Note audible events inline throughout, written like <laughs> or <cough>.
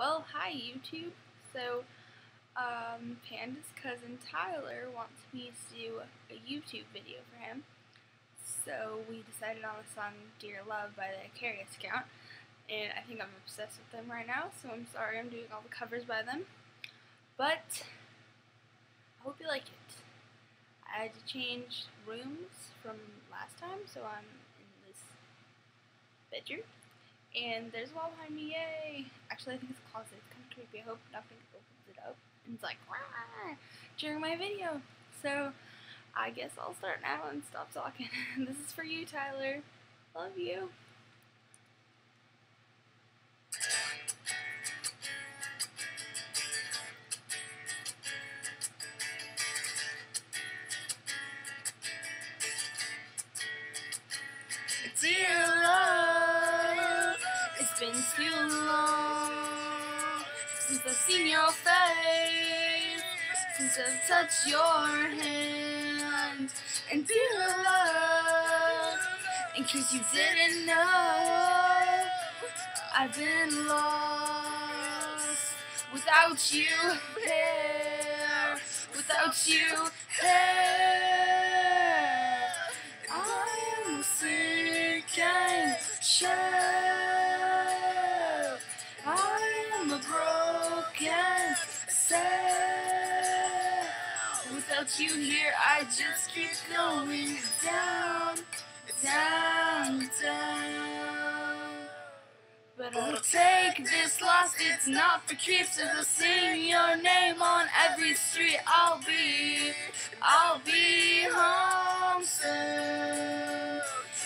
Well, hi YouTube. So, um, Panda's cousin Tyler wants me to do a YouTube video for him. So we decided on the song Dear Love by the Icarus Account. And I think I'm obsessed with them right now, so I'm sorry I'm doing all the covers by them. But, I hope you like it. I had to change rooms from last time, so I'm in this bedroom. And there's a wall behind me, yay! Actually, I think it's closet. It's kind of creepy. I hope nothing opens it up. And it's like, Wah! during my video. So, I guess I'll start now and stop talking. <laughs> this is for you, Tyler. Love you. Dear love, it's been too long since I've seen your face, since I've touched your hand. And dear love, in case you didn't know, I've been lost without you here, without you here. Without you here, I just keep going down, down, down. But I'll take this loss, it's not for keeps. If I sing your name on every street, I'll be, I'll be home soon.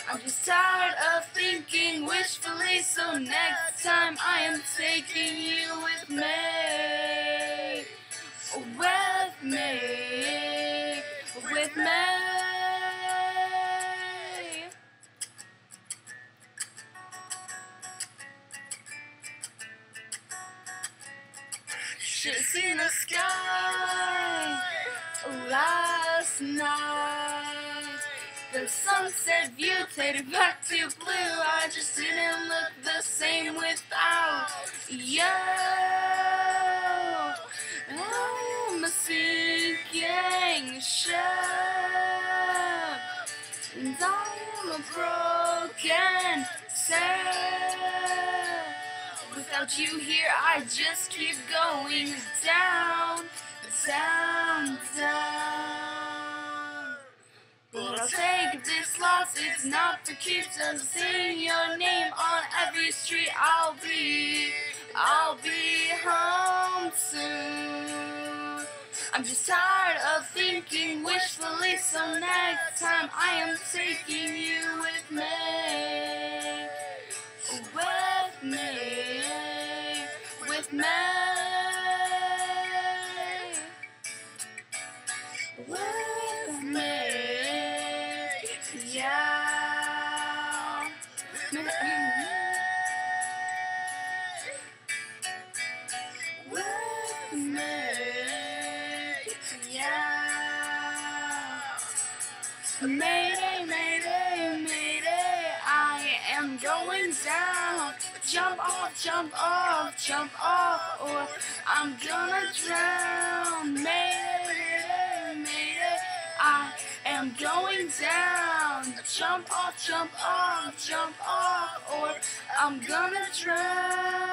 I'm just tired of thinking wishfully, so next time I am taking you with me. Should've seen the sky last night. The sunset view faded back to blue. I just didn't look the same without you. I am a sinking ship, and I am a broken sail. Without you here, I just keep going down, down, down. But I'll take this loss, it's not for keeps. I'm saying your name on every street. I'll be, I'll be home soon. I'm just tired of thinking wishfully, so next time I am taking you with me. Yeah. Yeah. Mayday, mayday, mayday, I am going down. Jump off, jump off, jump off, or I'm gonna drown. Mayday, mayday, mayday, I am going down. Jump off, jump off, jump off, or I'm gonna drown.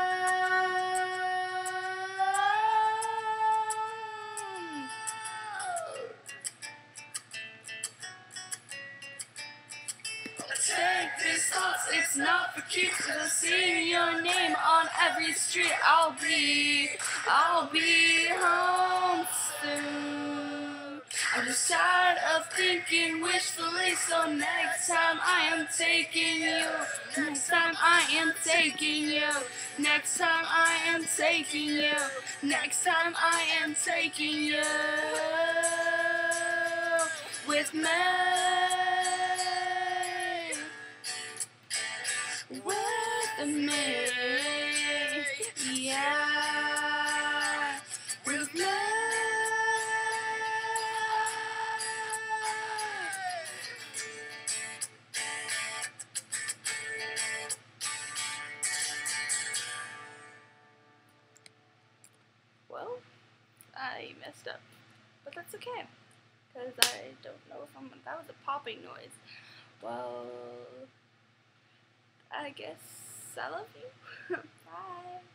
Take this thoughts, it's not for keeps. If I see your name on every street, I'll be, I'll be home soon. I'm just tired of thinking wishfully, so next time I am taking you. Next time I am taking you. Next time I am taking you. Next time I am taking you. With me. With me, yeah, with me. Well, I messed up. But that's okay. Because I don't know if I'm. That was a popping noise. Well, I guess I love you. Bye.